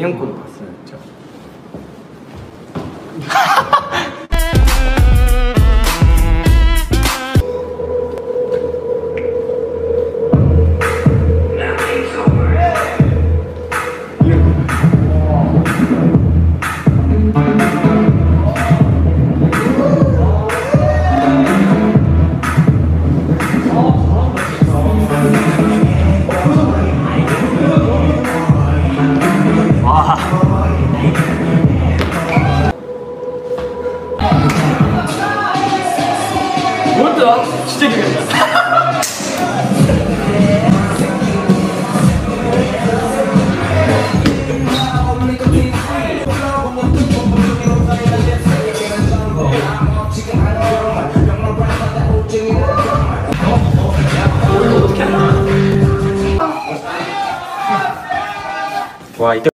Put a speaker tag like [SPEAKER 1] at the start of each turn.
[SPEAKER 1] 영권 봤어요. 음. 本当はちっちゃいです